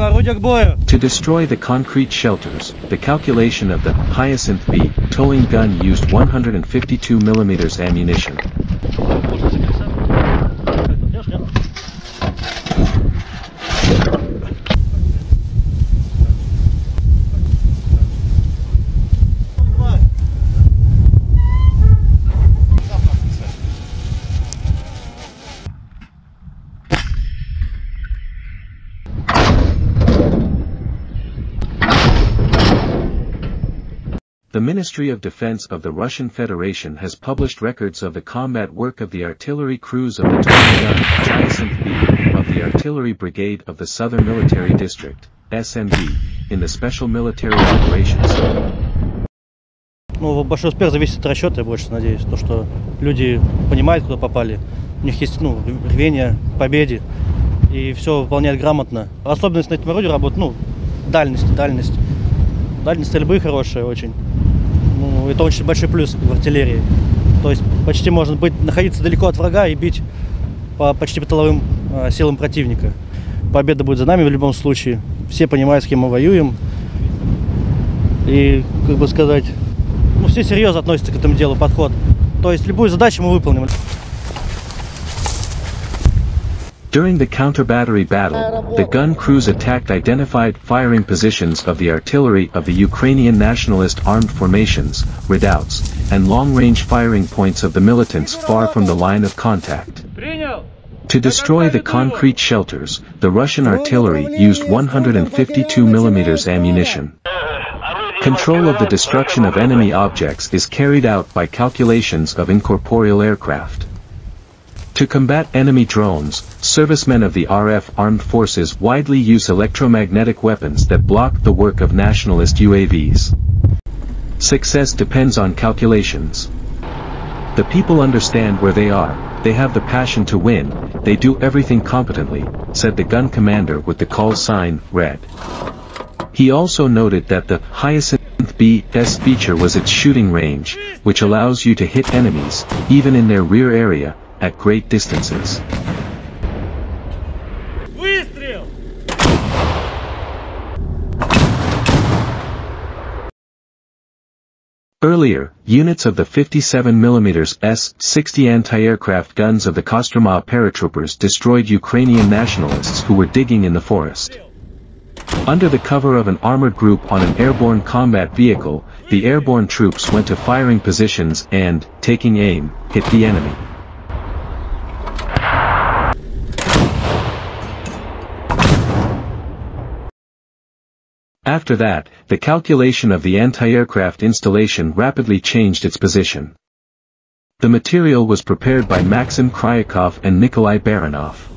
To destroy the concrete shelters, the calculation of the Hyacinth B towing gun used 152 mm ammunition. The Ministry of Defense of the Russian Federation has published records of the combat work of the artillery crews of the 20gun Hyacinth B of the Artillery Brigade of the Southern Military District, SMD, in the Special Military Operations. Ну, большой успех зависит от расчета, я больше надеюсь. То, что люди понимают, куда попали. У них есть, ну, рвение к победе. И все выполняют грамотно. Особенность на этом орудии работы, ну, дальность, дальность. Дальность стрельбы хорошая очень. Это очень большой плюс в артиллерии. То есть почти можно быть, находиться далеко от врага и бить по почти по тыловым э, силам противника. Победа будет за нами в любом случае. Все понимают, с кем мы воюем. И, как бы сказать, ну, все серьезно относятся к этому делу, подход. То есть любую задачу мы выполним. During the counter-battery battle, the gun crews attacked identified firing positions of the artillery of the Ukrainian nationalist armed formations, redoubts, and long-range firing points of the militants far from the line of contact. To destroy the concrete shelters, the Russian artillery used 152 mm ammunition. Control of the destruction of enemy objects is carried out by calculations of incorporeal aircraft. To combat enemy drones, servicemen of the RF armed forces widely use electromagnetic weapons that block the work of nationalist UAVs. Success depends on calculations. The people understand where they are, they have the passion to win, they do everything competently, said the gun commander with the call sign, red. He also noted that the Hyacinth B-S feature was its shooting range, which allows you to hit enemies, even in their rear area, at great distances. Earlier, units of the 57mm S-60 anti-aircraft guns of the Kostroma paratroopers destroyed Ukrainian nationalists who were digging in the forest. Under the cover of an armored group on an airborne combat vehicle, the airborne troops went to firing positions and, taking aim, hit the enemy. After that, the calculation of the anti-aircraft installation rapidly changed its position. The material was prepared by Maxim Kryakov and Nikolai Baranov.